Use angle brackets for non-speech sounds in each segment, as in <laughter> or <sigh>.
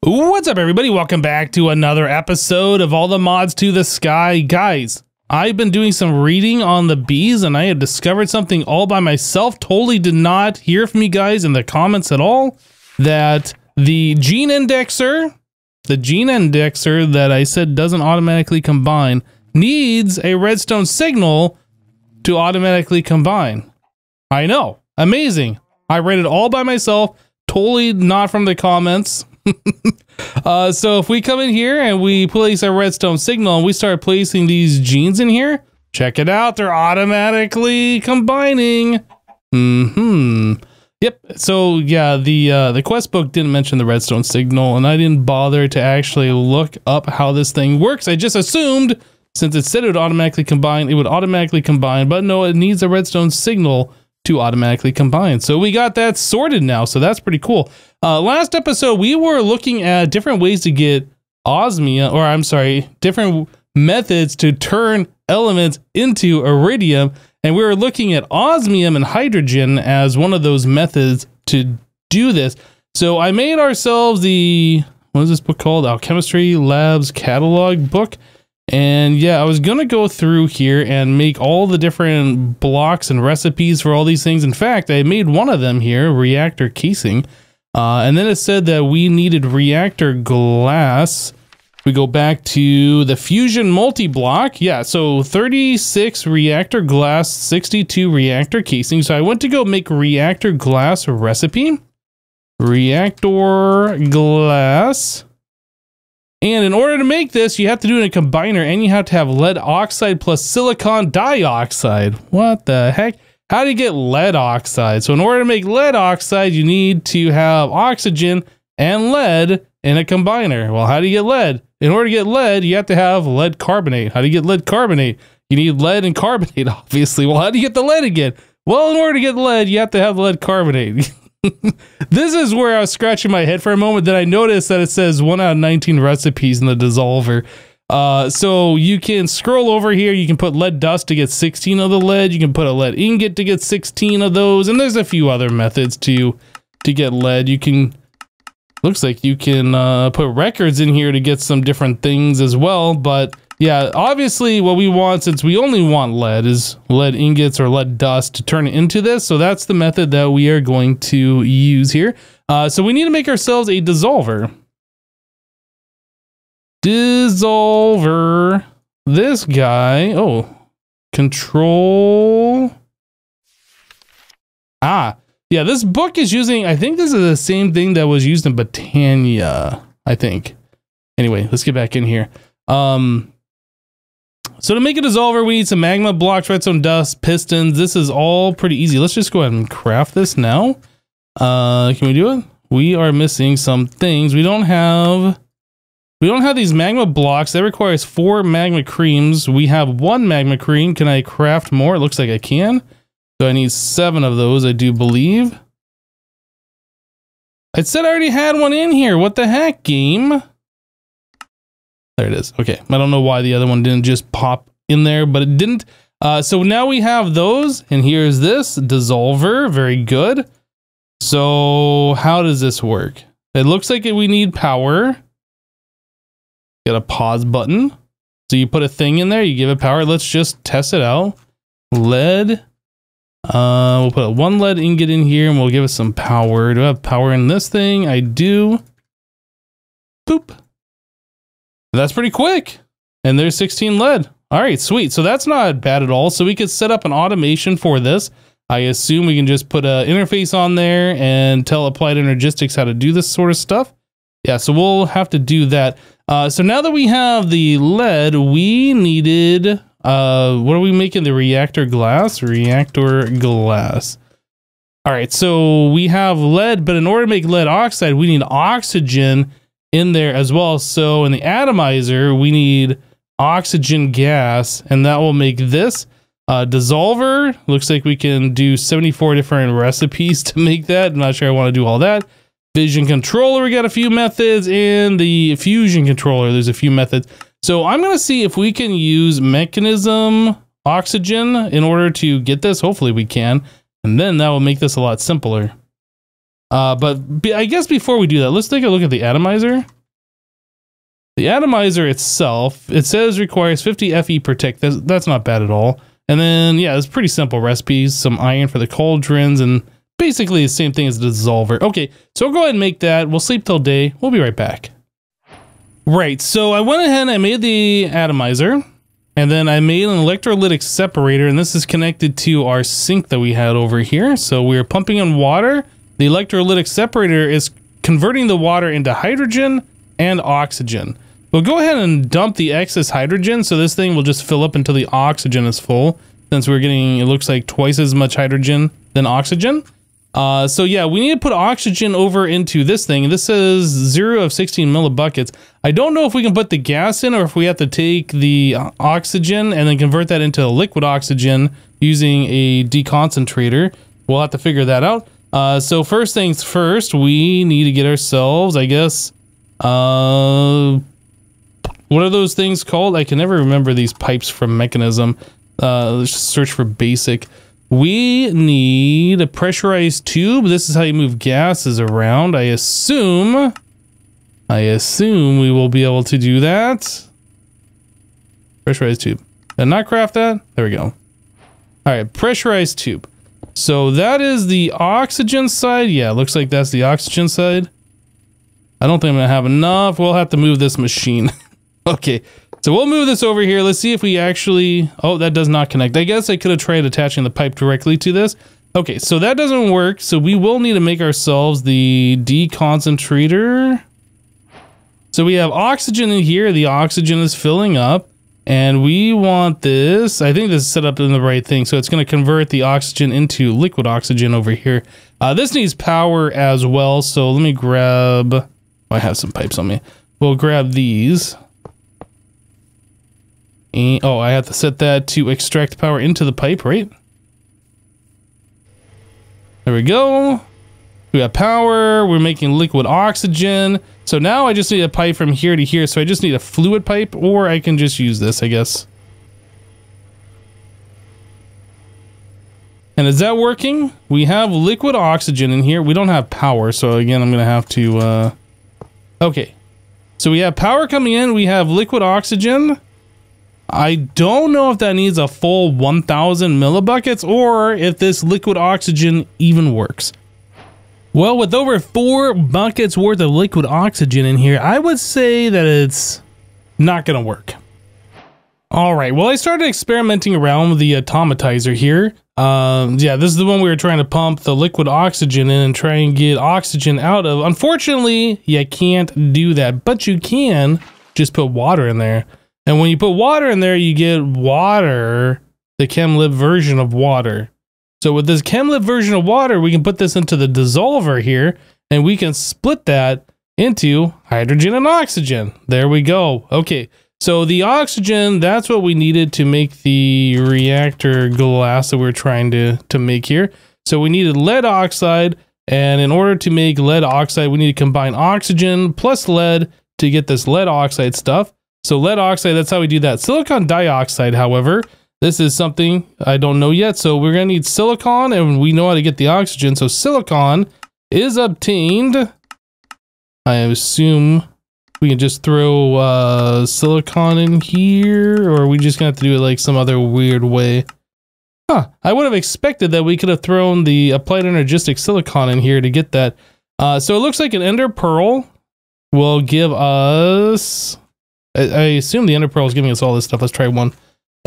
What's up, everybody? Welcome back to another episode of All the Mods to the Sky. Guys, I've been doing some reading on the bees and I have discovered something all by myself. Totally did not hear from you guys in the comments at all that the gene indexer, the gene indexer that I said doesn't automatically combine, needs a redstone signal to automatically combine. I know. Amazing. I read it all by myself. Totally not from the comments. <laughs> uh, so if we come in here and we place a redstone signal and we start placing these genes in here, check it out. They're automatically combining. Hmm. Yep. So yeah, the uh, the quest book didn't mention the redstone signal, and I didn't bother to actually look up how this thing works. I just assumed since it said it would automatically combine, it would automatically combine. But no, it needs a redstone signal to automatically combine. So we got that sorted now. So that's pretty cool. Uh, last episode, we were looking at different ways to get osmia, or I'm sorry, different methods to turn elements into iridium. And we were looking at osmium and hydrogen as one of those methods to do this. So I made ourselves the, what is this book called? Alchemistry Labs Catalog book. And yeah, I was going to go through here and make all the different blocks and recipes for all these things. In fact, I made one of them here, reactor casing. Uh, and then it said that we needed reactor glass. We go back to the fusion multi-block. Yeah, so 36 reactor glass, 62 reactor casing. So I went to go make reactor glass recipe. Reactor glass. And in order to make this, you have to do it in a combiner and you have to have lead oxide plus silicon dioxide. What the heck? How do you get lead oxide? So in order to make lead oxide, you need to have oxygen and lead in a combiner. Well, how do you get lead? In order to get lead, you have to have lead carbonate. How do you get lead carbonate? You need lead and <laughs> carbonate, obviously. Well, how do you get the lead again? Well, in order to get lead, you have to have lead carbonate. <laughs> <laughs> this is where I was scratching my head for a moment. Then I noticed that it says one out of 19 recipes in the dissolver. Uh, so you can scroll over here. You can put lead dust to get 16 of the lead. You can put a lead ingot to get 16 of those. And there's a few other methods to, to get lead. You can, looks like you can, uh, put records in here to get some different things as well. But yeah, obviously what we want, since we only want lead, is lead ingots or lead dust to turn into this. So that's the method that we are going to use here. Uh, so we need to make ourselves a dissolver. Dissolver. This guy, oh, control. Ah, yeah, this book is using, I think this is the same thing that was used in Botania, I think. Anyway, let's get back in here. Um, so to make a dissolver, we need some magma blocks, redstone dust, pistons. This is all pretty easy. Let's just go ahead and craft this now. Uh, can we do it? We are missing some things. We don't have, we don't have these magma blocks. That requires four magma creams. We have one magma cream. Can I craft more? It looks like I can. So I need seven of those, I do believe. It said I already had one in here. What the heck, game? There it is. Okay. I don't know why the other one didn't just pop in there, but it didn't. Uh, so now we have those, and here's this dissolver. Very good. So how does this work? It looks like we need power. Get a pause button. So you put a thing in there, you give it power. Let's just test it out. Lead. Uh, we'll put one lead ingot in here and we'll give it some power. Do I have power in this thing? I do. Boop. That's pretty quick. And there's 16 lead. All right, sweet. So that's not bad at all. So we could set up an automation for this. I assume we can just put an interface on there and tell Applied Energistics how to do this sort of stuff. Yeah, so we'll have to do that. Uh, so now that we have the lead, we needed, uh, what are we making? The reactor glass? Reactor glass. All right, so we have lead, but in order to make lead oxide, we need oxygen in there as well. So in the atomizer, we need oxygen gas, and that will make this. Uh, dissolver, looks like we can do 74 different recipes <laughs> to make that. I'm not sure I want to do all that. Fission controller, we got a few methods, and the fusion controller, there's a few methods. So I'm going to see if we can use Mekanism oxygen in order to get this. Hopefully we can. And then that will make this a lot simpler. Uh, but I guess before we do that, let's take a look at the atomizer. The atomizer itself, it says requires 50 Fe per tick. That's, that's not bad at all. And then, yeah, it's pretty simple recipes. Some iron for the cauldrons and basically the same thing as the dissolver. Okay, so we'll go ahead and make that. We'll sleep till day. We'll be right back. Right, so I went ahead and I made the atomizer. And then I made an electrolytic separator, and this is connected to our sink that we had over here. So we are pumping in water. The electrolytic separator is converting the water into hydrogen and oxygen. We'll go ahead and dump the excess hydrogen, so this thing will just fill up until the oxygen is full, since we're getting, it looks like twice as much hydrogen than oxygen. Uh, so yeah, we need to put oxygen over into this thing. This is 0 of 16 millibuckets. I don't know if we can put the gas in or if we have to take the oxygen and then convert that into liquid oxygen using a deconcentrator. We'll have to figure that out. Uh, so first things first, we need to get ourselves, I guess, uh, what are those things called? I can never remember these pipes from Mekanism. Uh, let's search for basic. We need a pressurized tube. This is how you move gases around. I assume, I assume we will be able to do that. Pressurized tube. Did I not craft that? There we go. All right, pressurized tube. So that is the oxygen side. Yeah, looks like that's the oxygen side. I don't think I'm gonna have enough. We'll have to move this machine. <laughs> okay, so we'll move this over here. Let's see if we actually... Oh, that does not connect. I guess I could have tried attaching the pipe directly to this. Okay, so that doesn't work. So we will need to make ourselves the deconcentrator. So we have oxygen in here. The oxygen is filling up. And we want this. I think this is set up in the right thing. So it's going to convert the oxygen into liquid oxygen over here. Uh, this needs power as well. So let me grab... Oh, I have some pipes on me. We'll grab these. And, oh, I have to set that to extract power into the pipe, right? There we go. We got power. We're making liquid oxygen. So now I just need a pipe from here to here. So I just need a fluid pipe or I can just use this, I guess. And is that working? We have liquid oxygen in here. We don't have power. So again, I'm going to have to... Uh... Okay. So we have power coming in. We have liquid oxygen. I don't know if that needs a full 1000 millibuckets or if this liquid oxygen even works. Well, with over four buckets worth of liquid oxygen in here, I would say that it's not going to work. All right, well, I started experimenting around with the automatizer here. Um, yeah, this is the one we were trying to pump the liquid oxygen in and try and get oxygen out of. Unfortunately, you can't do that, but you can just put water in there. And when you put water in there, you get water, the chem ChemLib version of water. So with this ChemLib version of water, we can put this into the dissolver here, and we can split that into hydrogen and oxygen. There we go. Okay, so the oxygen, that's what we needed to make the reactor glass that we're trying to, to make here. So we needed lead oxide, and in order to make lead oxide, we need to combine oxygen plus lead to get this lead oxide stuff. So lead oxide, that's how we do that. Silicon dioxide, however, this is something I don't know yet. So we're going to need silicon and we know how to get the oxygen. So silicon is obtained. I assume we can just throw uh, silicon in here or are we just going to have to do it like some other weird way? Huh, I would have expected that we could have thrown the applied energistic silicon in here to get that. Uh, so it looks like an ender pearl will give us I, I assume the Ender Pearl is giving us all this stuff. Let's try one.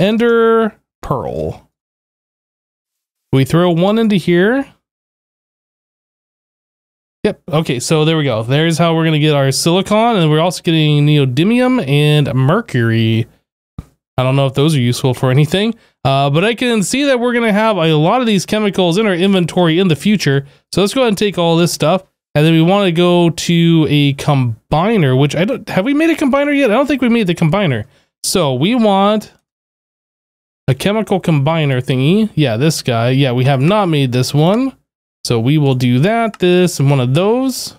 Ender Pearl. We throw one into here. Yep. Okay, so there we go. There's how we're going to get our silicon, and we're also getting neodymium and mercury. I don't know if those are useful for anything, uh, but I can see that we're going to have a lot of these chemicals in our inventory in the future. So let's go ahead and take all this stuff. And then we want to go to a combiner, which I don't, have we made a combiner yet? I don't think we made the combiner. So we want a chemical combiner thingy. Yeah, this guy. Yeah, we have not made this one. So we will do that, this, and one of those.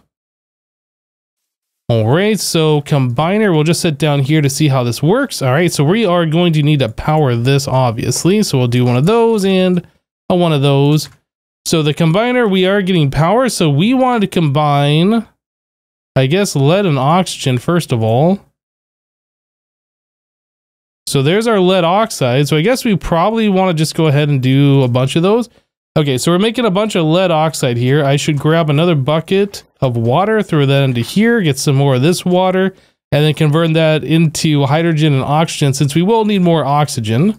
All right, so combiner, we'll just sit down here to see how this works. All right, so we are going to need to power this, obviously. So we'll do one of those and a one of those. So the combiner, we are getting power. So we wanted to combine, I guess, lead and oxygen first of all. So there's our lead oxide. So I guess we probably want to just go ahead and do a bunch of those. Okay, so we're making a bunch of lead oxide here. I should grab another bucket of water, throw that into here, get some more of this water, and then convert that into hydrogen and oxygen since we will need more oxygen.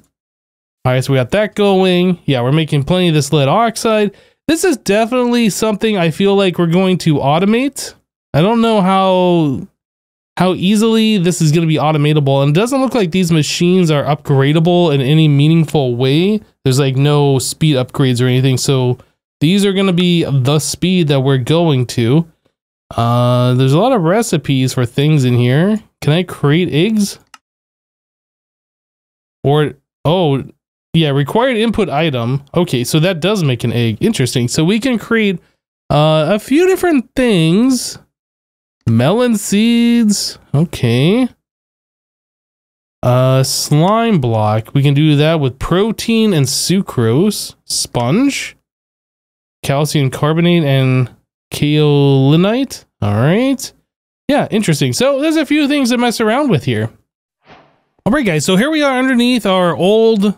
All right, so we got that going. Yeah, we're making plenty of this lead oxide. This is definitely something I feel like we're going to automate. I don't know how how easily this is going to be automatable and it doesn't look like these machines are upgradable in any meaningful way. There's like no speed upgrades or anything so these are going to be the speed that we're going to. Uh there's a lot of recipes for things in here. Can i create eggs? Or oh yeah required input item. Okay so that does make an egg. Interesting. So we can create uh, a few different things Melon seeds. Okay. Uh, slime block. We can do that with protein and sucrose. Sponge. Calcium carbonate and kaolinite. All right. Yeah, interesting. So there's a few things to mess around with here. All right, guys. So here we are underneath our old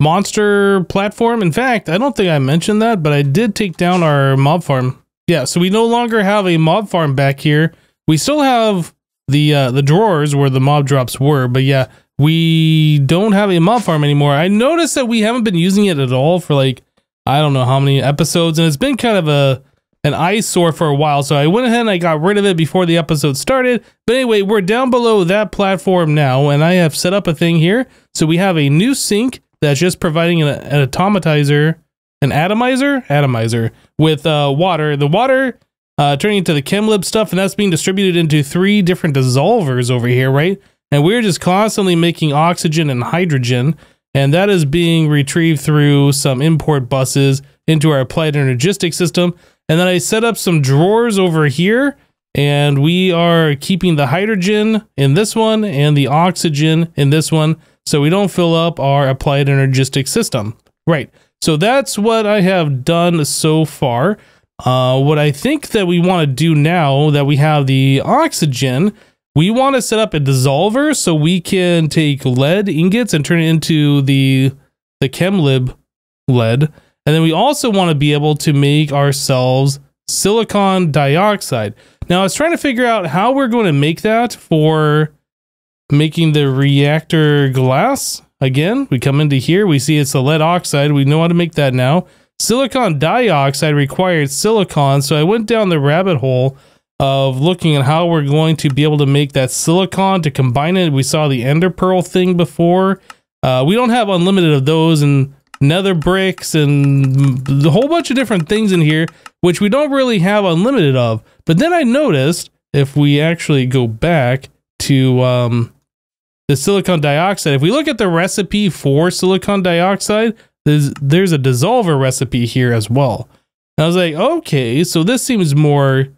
monster platform. In fact, I don't think I mentioned that, but I did take down our mob farm yeah, so we no longer have a mob farm back here. We still have the uh, the drawers where the mob drops were, but yeah, we don't have a mob farm anymore. I noticed that we haven't been using it at all for like I don't know how many episodes, and it's been kind of a an eyesore for a while. So I went ahead and I got rid of it before the episode started. But anyway, we're down below that platform now, and I have set up a thing here. So we have a new sink that's just providing an, an atomizer an atomizer, atomizer with uh, water. The water uh, turning into the ChemLib stuff, and that's being distributed into three different dissolvers over here, right? And we're just constantly making oxygen and hydrogen, and that is being retrieved through some import buses into our applied energistic system. And then I set up some drawers over here, and we are keeping the hydrogen in this one and the oxygen in this one, so we don't fill up our applied energistic system. Right. So that's what I have done so far. Uh, what I think that we want to do now that we have the oxygen, we want to set up a dissolver so we can take lead ingots and turn it into the the ChemLib lead. And then we also want to be able to make ourselves silicon dioxide. Now I was trying to figure out how we're going to make that for making the reactor glass. Again, we come into here, we see it's a lead oxide. We know how to make that now. Silicon dioxide required silicon, so I went down the rabbit hole of looking at how we're going to be able to make that silicon to combine it. We saw the ender pearl thing before. Uh, we don't have unlimited of those and nether bricks and a whole bunch of different things in here, which we don't really have unlimited of. But then I noticed if we actually go back to um, the silicon dioxide. If we look at the recipe for silicon dioxide, there's, there's a dissolver recipe here as well. And I was like, okay, so this seems more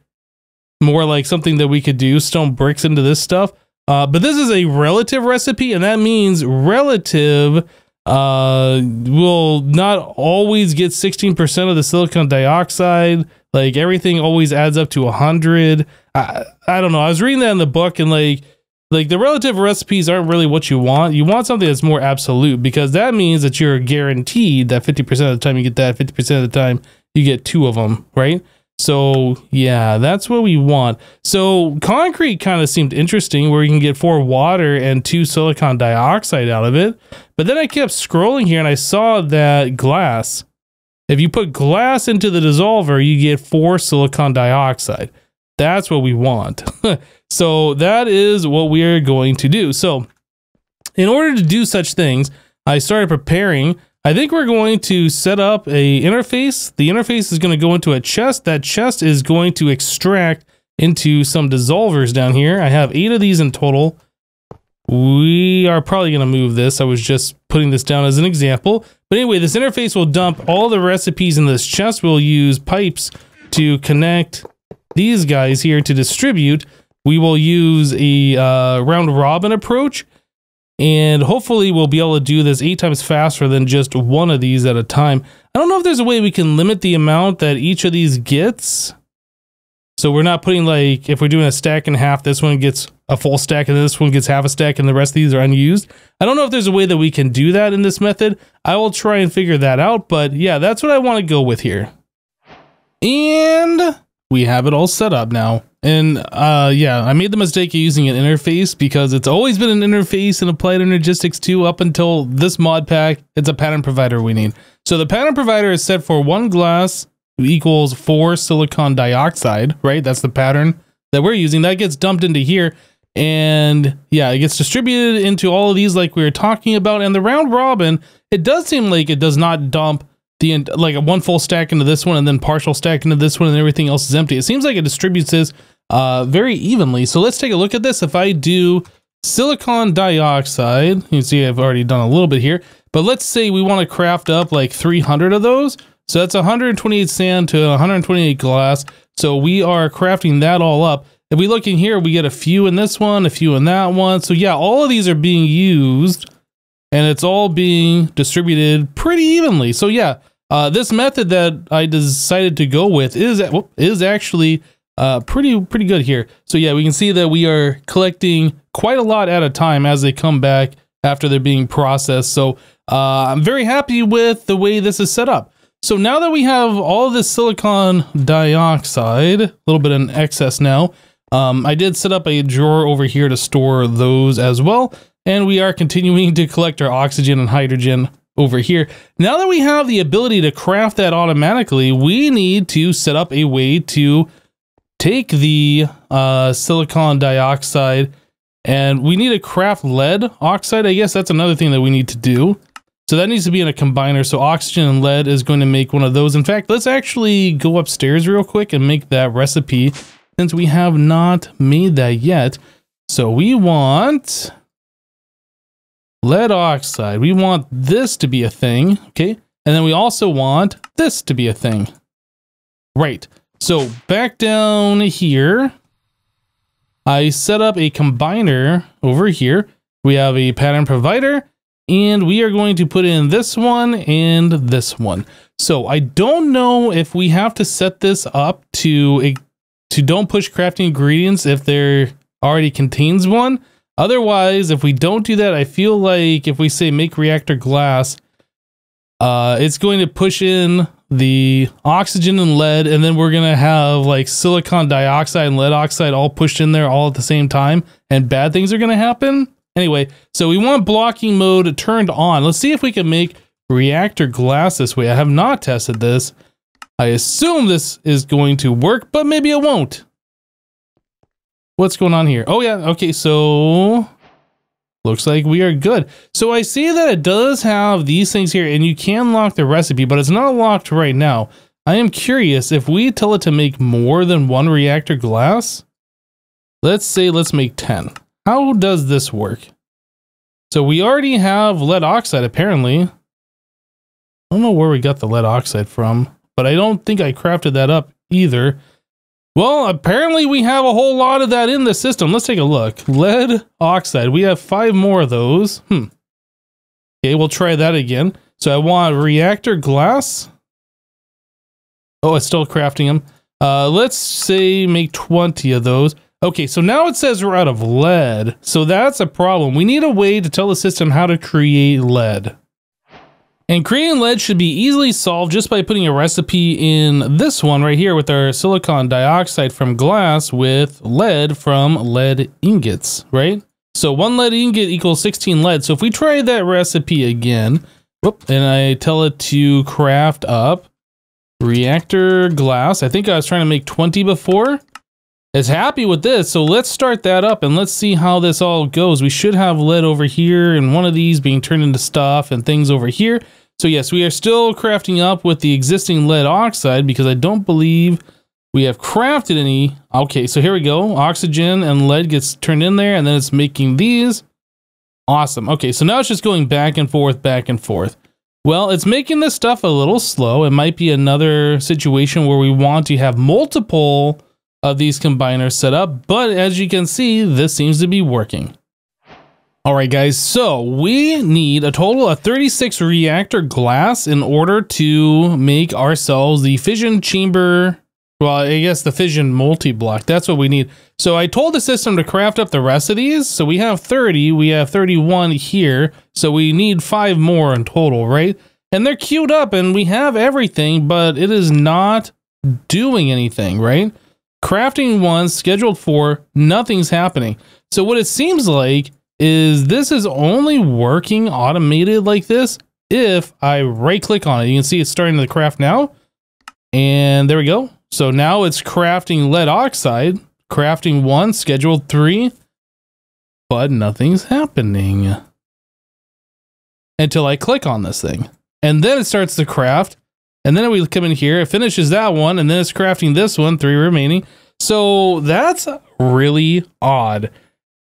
more like something that we could do, stone bricks into this stuff. Uh, but this is a relative recipe, and that means relative uh, will not always get 16% of the silicon dioxide. Like everything always adds up to 100. I, I don't know. I was reading that in the book, and like like the relative recipes aren't really what you want. You want something that's more absolute because that means that you're guaranteed that 50% of the time you get that, 50% of the time you get two of them, right? So yeah, that's what we want. So concrete kind of seemed interesting where you can get four water and two silicon dioxide out of it. But then I kept scrolling here and I saw that glass. If you put glass into the dissolver, you get four silicon dioxide. That's what we want. <laughs> So that is what we are going to do. So in order to do such things, I started preparing. I think we're going to set up a interface. The interface is going to go into a chest. That chest is going to extract into some dissolvers down here. I have eight of these in total. We are probably going to move this. I was just putting this down as an example. But anyway, this interface will dump all the recipes in this chest. We'll use pipes to connect these guys here to distribute we will use a uh, round robin approach. And hopefully we'll be able to do this eight times faster than just one of these at a time. I don't know if there's a way we can limit the amount that each of these gets. So we're not putting like, if we're doing a stack and half, this one gets a full stack and this one gets half a stack and the rest of these are unused. I don't know if there's a way that we can do that in this method. I will try and figure that out, but yeah, that's what I want to go with here. And we have it all set up now. And uh, yeah, I made the mistake of using an interface because it's always been an interface in Applied Energistics 2 up until this mod pack. It's a pattern provider we need. So the pattern provider is set for one glass equals four silicon dioxide, right? That's the pattern that we're using. That gets dumped into here. And yeah, it gets distributed into all of these like we were talking about. And the round robin, it does seem like it does not dump the end, like a one full stack into this one and then partial stack into this one and everything else is empty. It seems like it distributes this uh, very evenly. So let's take a look at this. If I do silicon dioxide, you see I've already done a little bit here, but let's say we want to craft up like 300 of those. So that's 128 sand to 128 glass. So we are crafting that all up. If we look in here, we get a few in this one, a few in that one. So yeah, all of these are being used and it's all being distributed pretty evenly. So yeah, uh, this method that I decided to go with is is actually uh, pretty pretty good here. So yeah, we can see that we are collecting quite a lot at a time as they come back after they're being processed. So uh, I'm very happy with the way this is set up. So now that we have all this silicon dioxide, a little bit in excess now, um, I did set up a drawer over here to store those as well. And we are continuing to collect our oxygen and hydrogen over here. Now that we have the ability to craft that automatically, we need to set up a way to take the uh, silicon dioxide and we need to craft lead oxide. I guess that's another thing that we need to do. So that needs to be in a combiner. So oxygen and lead is going to make one of those. In fact, let's actually go upstairs real quick and make that recipe since we have not made that yet. So we want lead oxide. We want this to be a thing. Okay. And then we also want this to be a thing. Right. So back down here, I set up a combiner over here. We have a pattern provider and we are going to put in this one and this one. So I don't know if we have to set this up to to don't push crafting ingredients if there already contains one. Otherwise, if we don't do that, I feel like if we say make reactor glass, uh, it's going to push in the oxygen and lead, and then we're going to have like silicon dioxide and lead oxide all pushed in there all at the same time, and bad things are going to happen. Anyway, so we want blocking mode turned on. Let's see if we can make reactor glass this way. I have not tested this. I assume this is going to work, but maybe it won't. What's going on here? Oh yeah, okay, so looks like we are good. So I see that it does have these things here and you can lock the recipe, but it's not locked right now. I am curious if we tell it to make more than one reactor glass, let's say let's make 10. How does this work? So we already have lead oxide, apparently. I don't know where we got the lead oxide from, but I don't think I crafted that up either. Well, apparently we have a whole lot of that in the system. Let's take a look. Lead oxide. We have five more of those. Hmm. Okay, we'll try that again. So I want reactor glass. Oh, it's still crafting them. Uh, let's say make 20 of those. Okay, so now it says we're out of lead. So that's a problem. We need a way to tell the system how to create lead. And creating lead should be easily solved just by putting a recipe in this one right here with our silicon dioxide from glass with lead from lead ingots, right? So one lead ingot equals 16 lead. So if we try that recipe again, whoop, and I tell it to craft up reactor glass. I think I was trying to make 20 before It's happy with this. So let's start that up and let's see how this all goes. We should have lead over here and one of these being turned into stuff and things over here. So yes, we are still crafting up with the existing lead oxide because I don't believe we have crafted any. Okay, so here we go. Oxygen and lead gets turned in there and then it's making these. Awesome. Okay, so now it's just going back and forth, back and forth. Well, it's making this stuff a little slow. It might be another situation where we want to have multiple of these combiners set up, but as you can see, this seems to be working. All right, guys. So we need a total of 36 reactor glass in order to make ourselves the fission chamber. Well, I guess the fission multi-block. That's what we need. So I told the system to craft up the rest of these. So we have 30. We have 31 here. So we need five more in total, right? And they're queued up and we have everything, but it is not doing anything, right? Crafting one, scheduled for, nothing's happening. So what it seems like is this is only working automated like this if I right click on it. You can see it's starting to craft now. And there we go. So now it's crafting lead oxide, crafting one, scheduled three, but nothing's happening until I click on this thing. And then it starts to craft. And then we come in here, it finishes that one, and then it's crafting this one, three remaining. So that's really odd.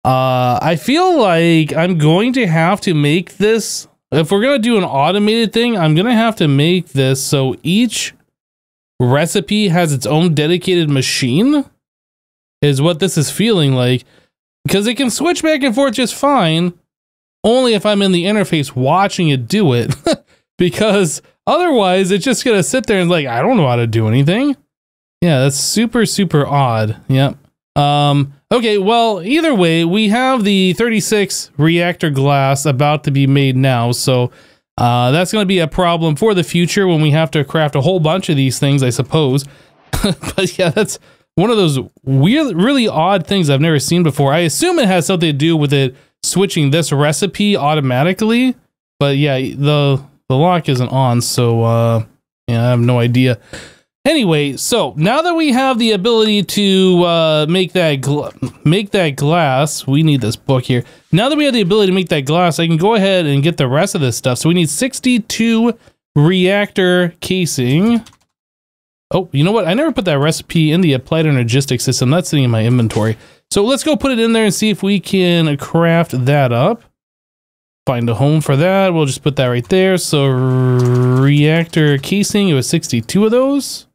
Uh, I feel like I'm going to have to make this. If we're going to do an automated thing, I'm going to have to make this so each recipe has its own dedicated machine, is what this is feeling like. Because it can switch back and forth just fine, only if I'm in the interface watching it do it. <laughs> because otherwise, it's just going to sit there and, like, I don't know how to do anything. Yeah, that's super, super odd. Yep. Um, okay, well, either way, we have the 36 reactor glass about to be made now, so uh, that's going to be a problem for the future when we have to craft a whole bunch of these things, I suppose. <laughs> but yeah, that's one of those weird, really odd things I've never seen before. I assume it has something to do with it switching this recipe automatically, but yeah, the the lock isn't on, so uh, yeah, I have no idea. Anyway, so now that we have the ability to uh, make that make that glass, we need this book here. Now that we have the ability to make that glass, I can go ahead and get the rest of this stuff. So we need 62 reactor casing. Oh, you know what? I never put that recipe in the applied energistics system. That's sitting in my inventory. So let's go put it in there and see if we can craft that up. Find a home for that. We'll just put that right there. So reactor casing, it was 62 of those.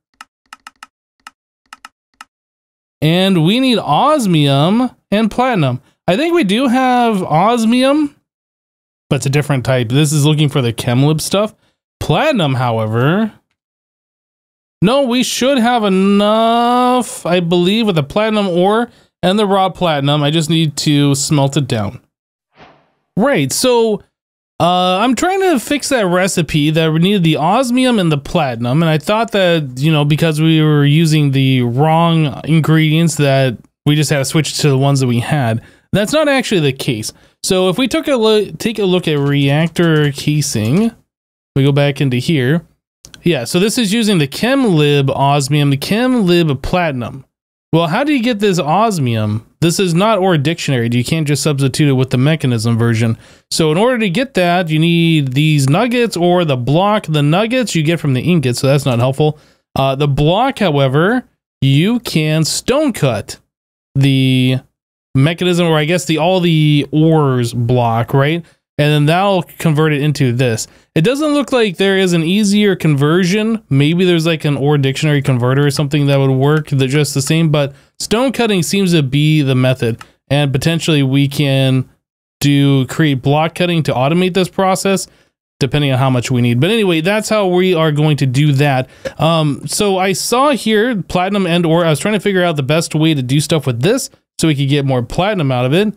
And we need osmium and platinum. I think we do have osmium, but it's a different type. This is looking for the chemlib stuff. Platinum, however, no, we should have enough, I believe, with the platinum ore and the raw platinum. I just need to smelt it down. Right, so uh, I'm trying to fix that recipe that we needed the osmium and the platinum, and I thought that you know because we were using the wrong ingredients that we just had to switch to the ones that we had. That's not actually the case. So if we took a look, take a look at reactor casing, we go back into here. Yeah, so this is using the ChemLib osmium, the ChemLib platinum. Well, how do you get this osmium? This is not ore dictionary. You can't just substitute it with the Mekanism version. So in order to get that, you need these nuggets or the block. The nuggets you get from the ingot, so that's not helpful. Uh, the block, however, you can stone cut the Mekanism, or I guess the all the ores block, right? And then that'll convert it into this. It doesn't look like there is an easier conversion. Maybe there's like an ore dictionary converter or something that would work that just the same, but stone cutting seems to be the method. And potentially we can do create block cutting to automate this process depending on how much we need. But anyway, that's how we are going to do that. Um, so I saw here platinum and ore. I was trying to figure out the best way to do stuff with this so we could get more platinum out of it.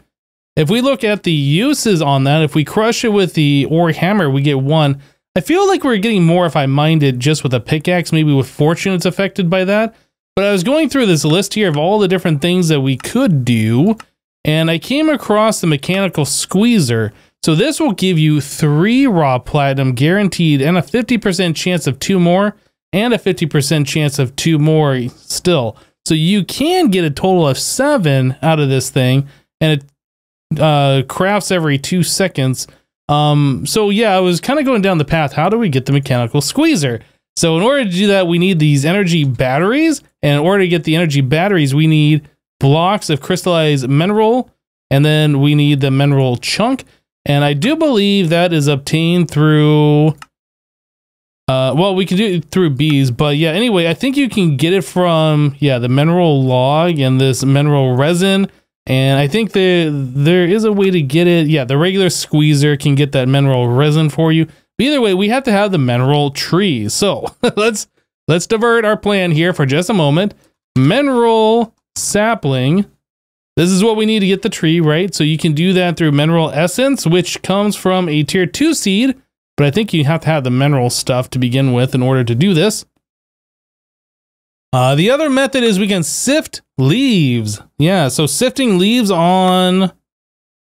If we look at the uses on that, if we crush it with the ore hammer, we get one. I feel like we're getting more if I mined it just with a pickaxe. Maybe with fortune it's affected by that. But I was going through this list here of all the different things that we could do. And I came across the mechanical squeezer. So this will give you three raw platinum guaranteed and a 50% chance of two more and a 50% chance of two more still. So you can get a total of seven out of this thing. And it uh, crafts every two seconds. Um, so yeah, I was kind of going down the path. How do we get the mechanical squeezer? So in order to do that, we need these energy batteries. And in order to get the energy batteries, we need blocks of crystallized mineral. And then we need the mineral chunk. And I do believe that is obtained through... Uh, well, we can do it through bees, but yeah, anyway, I think you can get it from, yeah, the mineral log and this mineral resin And I think the, there is a way to get it. Yeah, the regular squeezer can get that mineral resin for you. But either way, we have to have the mineral tree. So <laughs> let's let's divert our plan here for just a moment. Mineral sapling. This is what we need to get the tree, right? So you can do that through mineral essence, which comes from a tier 2 seed. But I think you have to have the mineral stuff to begin with in order to do this. Uh, the other method is we can sift leaves. Yeah, so sifting leaves on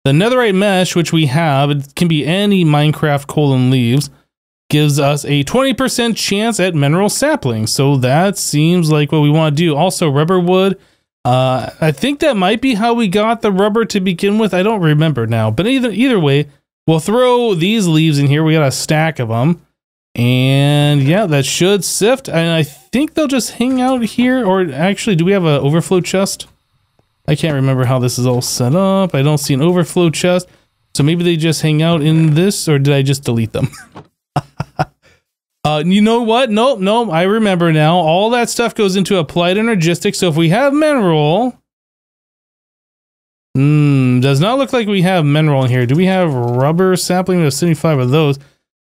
the netherite mesh, which we have, it can be any Minecraft colon leaves, gives us a 20% chance at mineral saplings. So that seems like what we want to do. Also, rubber wood. Uh, I think that might be how we got the rubber to begin with. I don't remember now, but either either way, we'll throw these leaves in here. We got a stack of them. And yeah, that should sift. And I think they'll just hang out here. Or actually, do we have an overflow chest? I can't remember how this is all set up. I don't see an overflow chest. So maybe they just hang out in this, or did I just delete them? <laughs> uh, you know what? Nope, nope. I remember now. All that stuff goes into applied energistics. So if we have mineral, hmm, does not look like we have mineral in here. Do we have rubber sapling? We have 75 of those.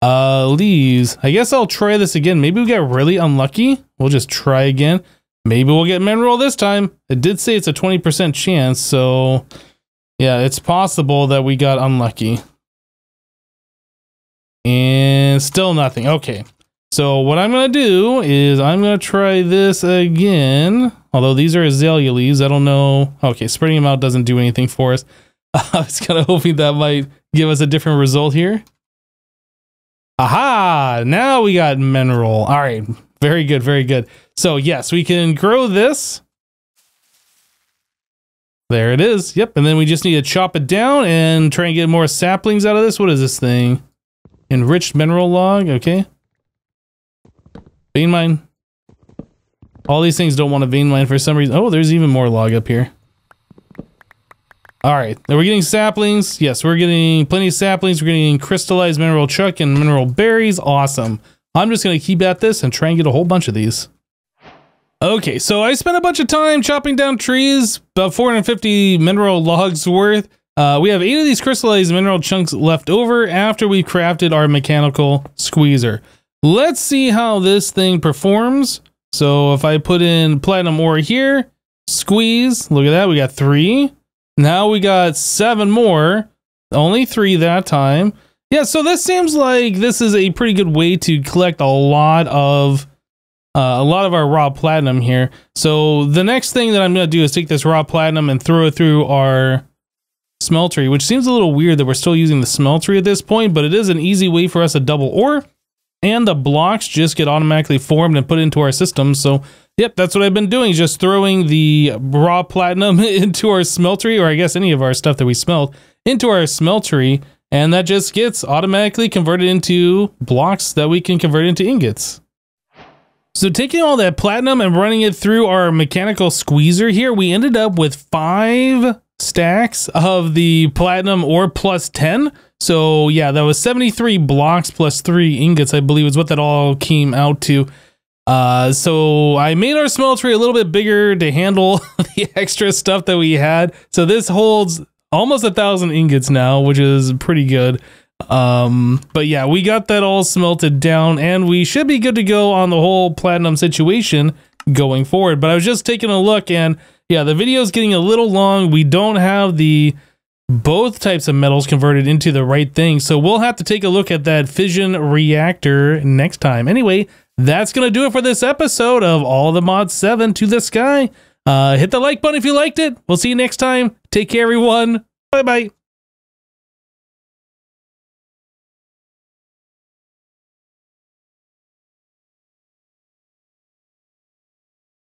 Uh, leaves. I guess I'll try this again. Maybe we get really unlucky. We'll just try again. Maybe we'll get mineral this time. It did say it's a 20% chance, so yeah, it's possible that we got unlucky. And still nothing. Okay. So what I'm going to do is I'm going to try this again. Although these are azalea leaves, I don't know. Okay, spreading them out doesn't do anything for us. <laughs> I was kind of hoping that might give us a different result here. Aha! Now we got mineral. All right. Very good. Very good. So yes, we can grow this. There it is. Yep. And then we just need to chop it down and try and get more saplings out of this. What is this thing? Enriched mineral log. Okay. Vein mine. All these things don't want a vein mine for some reason. Oh, there's even more log up here. All right, we're getting saplings. Yes, we're getting plenty of saplings. We're getting crystallized mineral chuck and mineral berries. Awesome. I'm just going to keep at this and try and get a whole bunch of these. Okay, so I spent a bunch of time chopping down trees, about 450 mineral logs worth. Uh, we have eight of these crystallized mineral chunks left over after we crafted our mechanical squeezer. Let's see how this thing performs. So if I put in platinum ore here, squeeze, look at that, we got three. Now we got seven more, only three that time. Yeah, so this seems like this is a pretty good way to collect a lot of uh, a lot of our raw platinum here. So the next thing that I'm going to do is take this raw platinum and throw it through our smeltery, which seems a little weird that we're still using the smeltery at this point, but it is an easy way for us to double ore. And the blocks just get automatically formed and put into our system. So Yep, that's what I've been doing, just throwing the raw platinum <laughs> into our smeltery, or I guess any of our stuff that we smelt, into our smeltery, and that just gets automatically converted into blocks that we can convert into ingots. So taking all that platinum and running it through our mechanical squeezer here, we ended up with five stacks of the platinum ore plus 10. So yeah, that was 73 blocks plus three ingots, I believe is what that all came out to. Uh, so I made our smeltery a little bit bigger to handle <laughs> the extra stuff that we had. So this holds almost a thousand ingots now, which is pretty good. Um, but yeah, we got that all smelted down and we should be good to go on the whole platinum situation going forward. But I was just taking a look and yeah, the video is getting a little long. We don't have the both types of metals converted into the right thing. So we'll have to take a look at that fission reactor next time. Anyway, that's going to do it for this episode of All the Mods 7 to the Sky. Uh, hit the like button if you liked it. We'll see you next time. Take care, everyone. Bye bye.